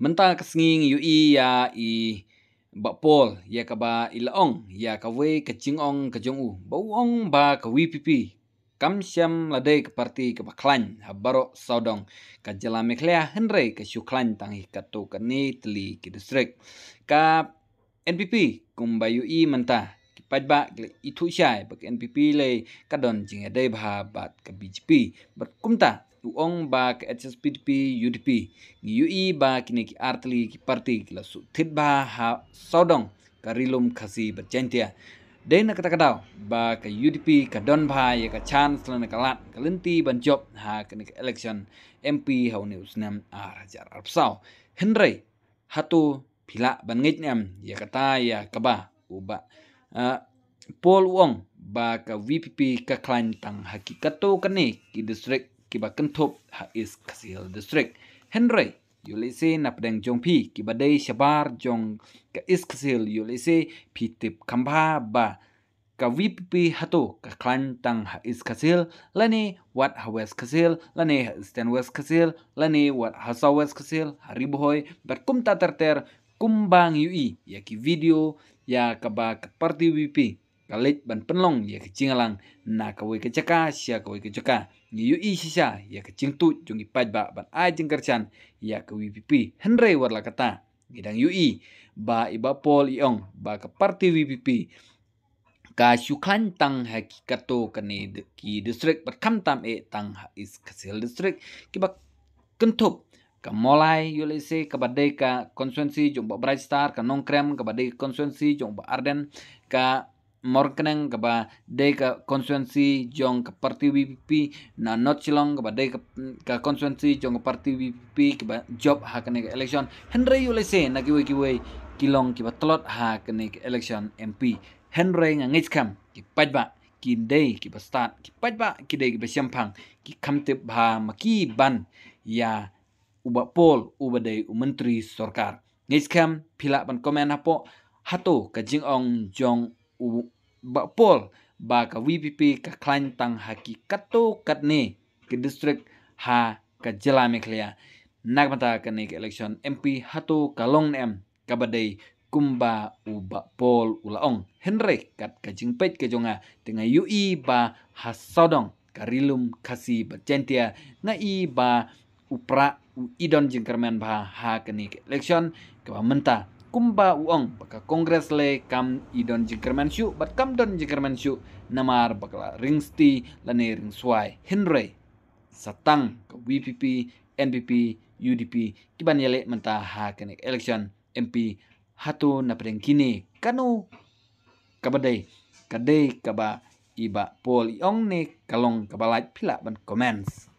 Menta kesenging yu i ya i ba pol ya ka ba ilaong ya ka we ka chingong ka jong u. Ba uong ba ka wi pipi kam syam lade ka parti ka ba klan ha baro saudong ka jala meklea henre ka shu klan tang hi ka to ka ni tli ki distrik ka NPP kum ba yu i menta paj ba i thu shai ba NPP le ka don jing ade ba bat ka BJP bat kumta uong ba ke HSPDP UDP ni UI ba kini ki artli ki parti ki la su ba ha sodong karilum khasi berjentia dei na kata kadau ba ke UDP ka don ba ya ka chance la na kalat kalenti ban job ha kini ke election MP hau ni usnam a rajar arpsau henry hatu pila ban ngit nyam ya kata ya kaba uba Paul Wong ba ka VPP ka klan tang hakikato kani ki district kiba kentup ha is kasil district henry yulise na pedang jong pi kiba dei shabar jong ka is kasil yulise pi tip kamba ba. Ka vpp hato ka klan tang ha is kasil lani wat ha west kasil lani ha eastern west kasil lani wat ha south west kasil hariboy ber kumta terter kumbang yui ya ki video ya kaba ka parti vp kalit ban penlong ya ke cingalang na ka we ke caka sia ka we ke caka ni yu ya ke cingtu jungi paj ba ban ai jing kercan ya ke WPP henry warla kata. Gidang yu ba iba pol iong ba ke parti WPP ka syukhan tang hakikato kani ki distrik bat kam tam e tang is kasil distrik ki ba kentup ka mulai yulese ka konsuensi jong ba bright star ka nongkrem ka badai konsuensi jong ba arden ka morkeneng kaba de ka konsuensi jong ka parti WPP na not silong kaba de ka konsuensi jong ka parti WPP kaba job ha kene ka election. Henry ulese na kiwe kiwe kilong kiba telot ha kene ka election MP henry nga ngich kam ki pajba ki de ki ba start ki pajba ki de ki ba syampang ki kamte maki ban ya uba pol uba de menteri sorkar. Ngich kam ban komen hapo hato ka jong ba pol ba ka VPP ka klan tang haki kato katne ke district ha ka jela meklea nagmata ka ne election MP hato kalong em kabadai kumba uba pol ulaong henry kat ka jingpet ke jonga tenga UI ba hasodong karilum kasi bercentia na i ba upra idon jingkermen ba ha kini election ke menta kumba uang baka kongres le kam idon jingkerman shu bat kam don jingkerman shu namar bakla ringsti lane ring swai henry. Satang ke WPP NPP UDP kiban yale menta ha kene election MP hatu na kini. Kanu kabadai kadai kaba iba pol iong ne kalong kabalait pila ban comments